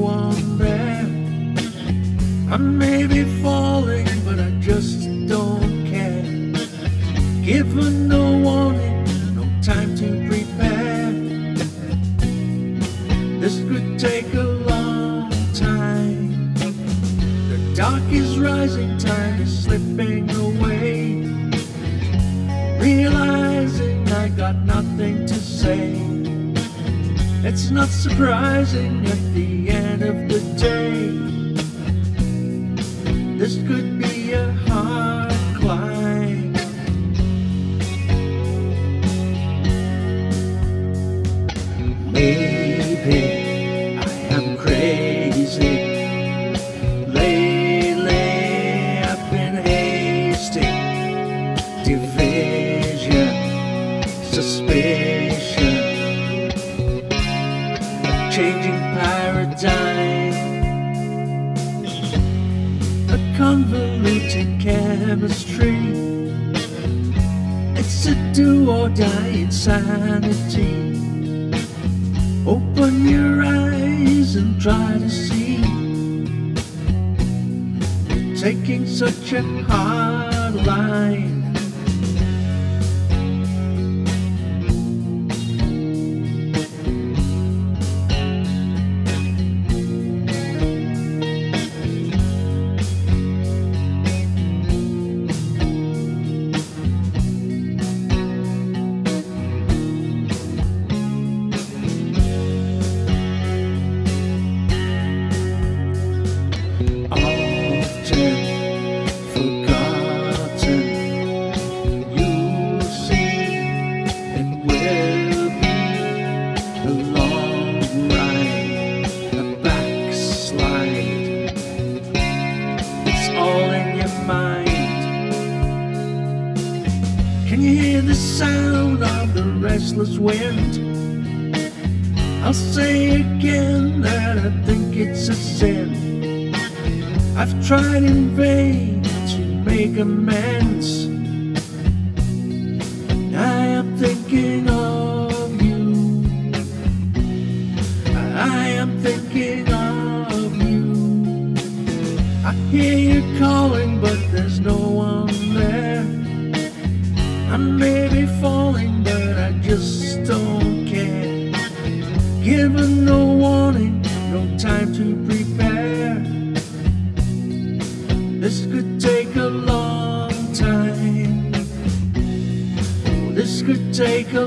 one there. I may be falling, but I just don't care. Given no warning, no time to prepare. This could take a long time. The dark is rising, time is slipping away. Realizing I got nothing to say. It's not surprising at the end of the day. This could be a hard changing paradigm, a convoluted chemistry. It's a do or die insanity. Open your eyes and try to see. You're taking such a hard line. Can you hear the sound of the restless wind? I'll say again that I think it's a sin. I've tried in vain to make amends. I am thinking of you. I am thinking of you. I hear you calling, but there's no one there. I may be falling, but I just don't care. Given no warning, no time to prepare. This could take a long time. This could take a